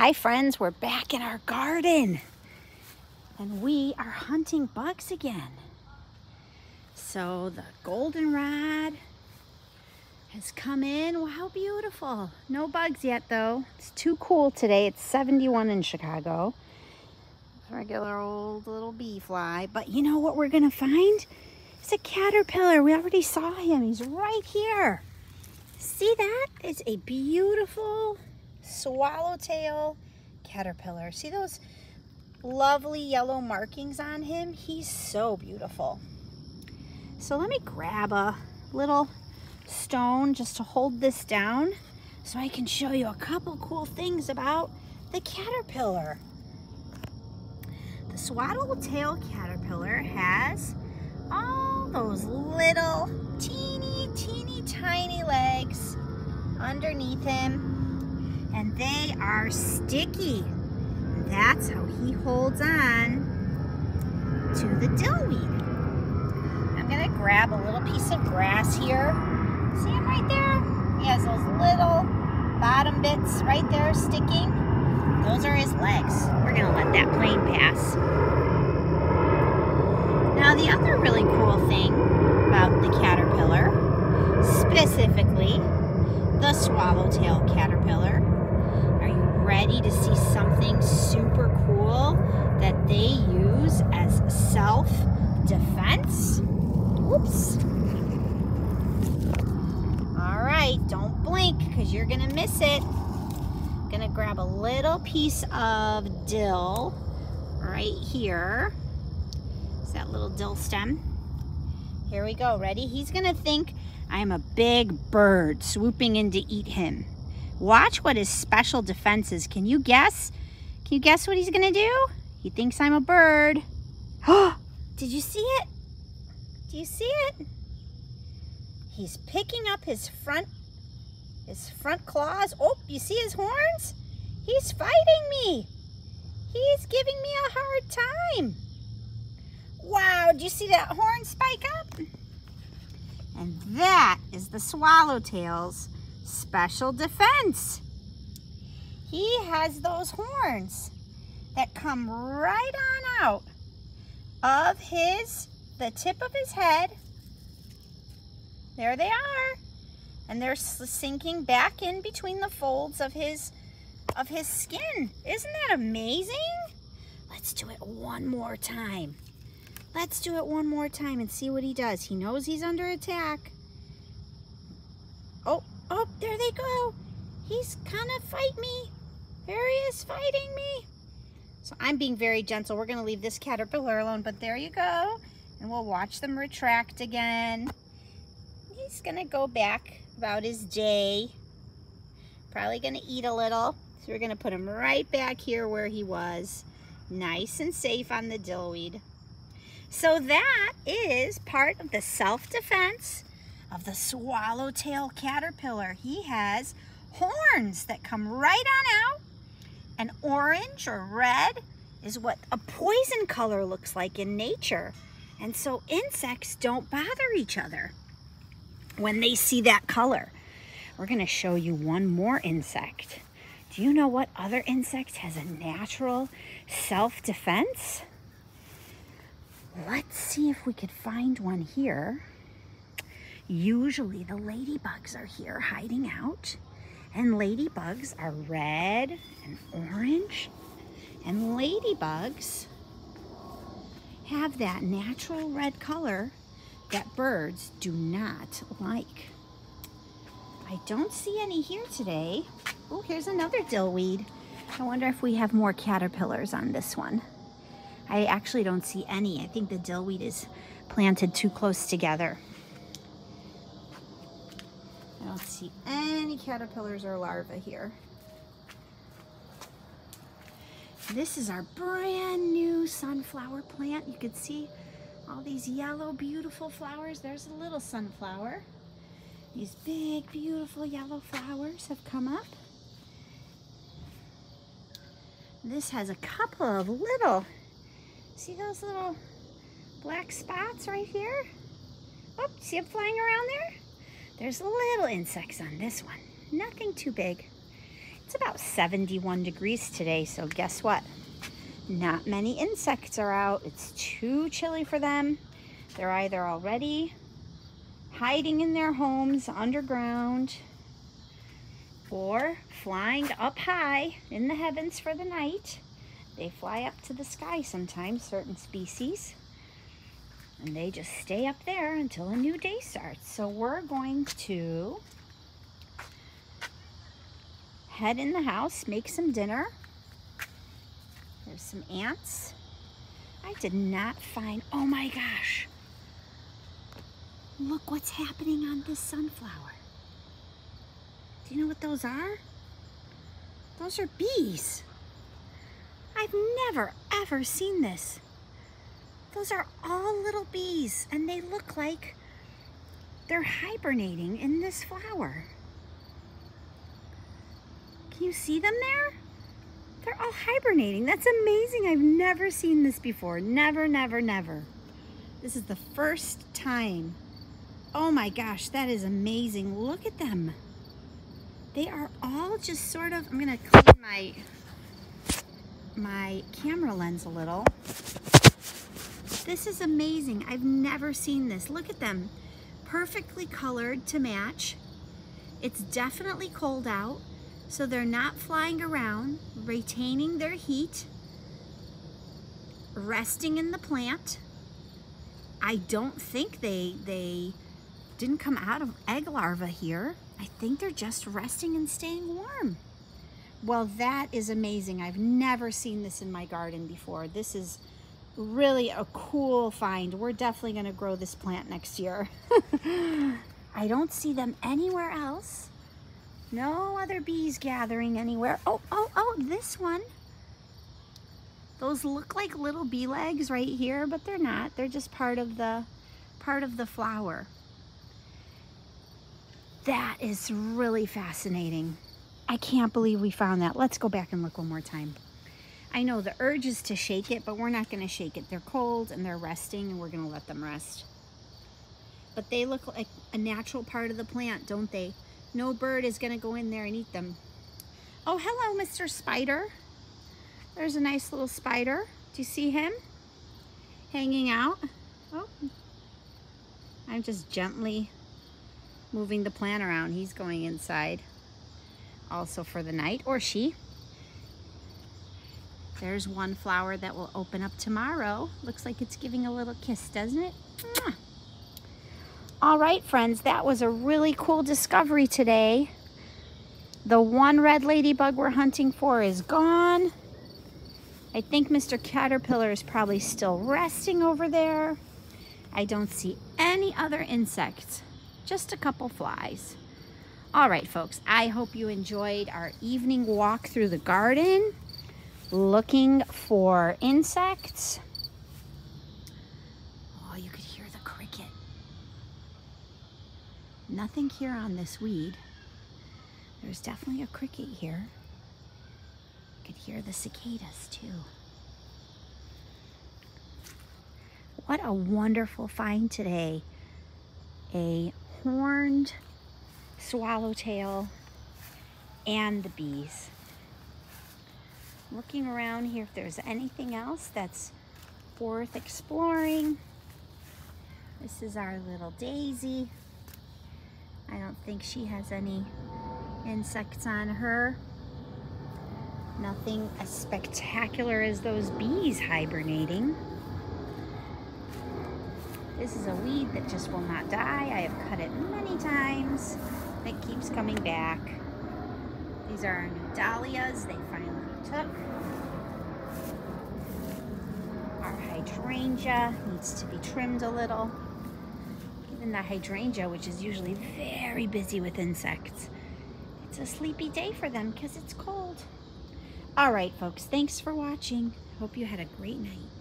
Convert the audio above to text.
Hi friends, we're back in our garden and we are hunting bugs again. So the goldenrod has come in. Wow, how beautiful. No bugs yet though. It's too cool today. It's 71 in Chicago. Regular old little bee fly. But you know what we're gonna find? It's a caterpillar. We already saw him. He's right here. See that? It's a beautiful swallowtail caterpillar. See those lovely yellow markings on him? He's so beautiful. So let me grab a little stone just to hold this down so I can show you a couple cool things about the caterpillar. The swallowtail caterpillar has all those little teeny, teeny, tiny legs underneath him and they are sticky. That's how he holds on to the dillweed. I'm gonna grab a little piece of grass here. See him right there? He has those little bottom bits right there sticking. Those are his legs. We're gonna let that plane pass. Now the other really cool thing about the caterpillar, specifically the swallowtail caterpillar, to see something super cool that they use as self-defense? Whoops. All right, don't blink because you're gonna miss it. Gonna grab a little piece of dill right here. Is that little dill stem? Here we go, ready? He's gonna think I'm a big bird swooping in to eat him. Watch what his special defense is. Can you guess? Can you guess what he's gonna do? He thinks I'm a bird. Did you see it? Do you see it? He's picking up his front, his front claws. Oh, you see his horns? He's fighting me. He's giving me a hard time. Wow, do you see that horn spike up? And that is the swallowtails special defense. He has those horns that come right on out of his, the tip of his head. There they are. And they're sinking back in between the folds of his, of his skin. Isn't that amazing? Let's do it one more time. Let's do it one more time and see what he does. He knows he's under attack. Oh, there they go. He's gonna fight me. There he is fighting me. So I'm being very gentle. We're gonna leave this caterpillar alone, but there you go. And we'll watch them retract again. He's gonna go back about his day. Probably gonna eat a little. So we're gonna put him right back here where he was. Nice and safe on the dillweed. So that is part of the self-defense of the swallowtail caterpillar. He has horns that come right on out. And orange or red is what a poison color looks like in nature. And so insects don't bother each other when they see that color. We're gonna show you one more insect. Do you know what other insect has a natural self-defense? Let's see if we could find one here. Usually the ladybugs are here hiding out. And ladybugs are red and orange. And ladybugs have that natural red color that birds do not like. I don't see any here today. Oh, here's another dillweed. I wonder if we have more caterpillars on this one. I actually don't see any. I think the dillweed is planted too close together. Don't see any caterpillars or larvae here. This is our brand new sunflower plant. You can see all these yellow, beautiful flowers. There's a little sunflower. These big, beautiful yellow flowers have come up. This has a couple of little, see those little black spots right here? Oh, see them flying around there? There's little insects on this one. Nothing too big. It's about 71 degrees today, so guess what? Not many insects are out. It's too chilly for them. They're either already hiding in their homes underground or flying up high in the heavens for the night. They fly up to the sky sometimes, certain species, and they just stay up there until a new day starts. So we're going to head in the house, make some dinner. There's some ants. I did not find, oh my gosh. Look what's happening on this sunflower. Do you know what those are? Those are bees. I've never ever seen this. Those are all little bees and they look like they're hibernating in this flower. Can you see them there? They're all hibernating. That's amazing. I've never seen this before. Never, never, never. This is the first time. Oh my gosh, that is amazing. Look at them. They are all just sort of, I'm gonna clean my, my camera lens a little. This is amazing. I've never seen this. Look at them. Perfectly colored to match. It's definitely cold out. So they're not flying around, retaining their heat, resting in the plant. I don't think they, they didn't come out of egg larva here. I think they're just resting and staying warm. Well, that is amazing. I've never seen this in my garden before. This is really a cool find. We're definitely gonna grow this plant next year. I don't see them anywhere else. No other bees gathering anywhere. Oh, oh, oh, this one. Those look like little bee legs right here, but they're not. They're just part of the part of the flower. That is really fascinating. I can't believe we found that. Let's go back and look one more time. I know the urge is to shake it, but we're not going to shake it. They're cold and they're resting, and we're going to let them rest. But they look like a natural part of the plant, don't they? No bird is going to go in there and eat them. Oh, hello, Mr. Spider. There's a nice little spider. Do you see him? Hanging out. Oh, I'm just gently moving the plant around. He's going inside also for the night, or she. There's one flower that will open up tomorrow. Looks like it's giving a little kiss, doesn't it? Mwah. All right, friends, that was a really cool discovery today. The one red ladybug we're hunting for is gone. I think Mr. Caterpillar is probably still resting over there. I don't see any other insects, just a couple flies. All right, folks, I hope you enjoyed our evening walk through the garden, looking for insects. Oh, you could hear the cricket. Nothing here on this weed. There's definitely a cricket here. You could hear the cicadas too. What a wonderful find today. A horned swallowtail and the bees. Looking around here if there's anything else that's worth exploring. This is our little daisy. I don't think she has any insects on her. Nothing as spectacular as those bees hibernating. This is a weed that just will not die. I have cut it many times. It keeps coming back. These are our new dahlias they finally Our hydrangea needs to be trimmed a little even the hydrangea, which is usually very busy with insects. It's a sleepy day for them because it's cold. All right, folks, thanks for watching. Hope you had a great night.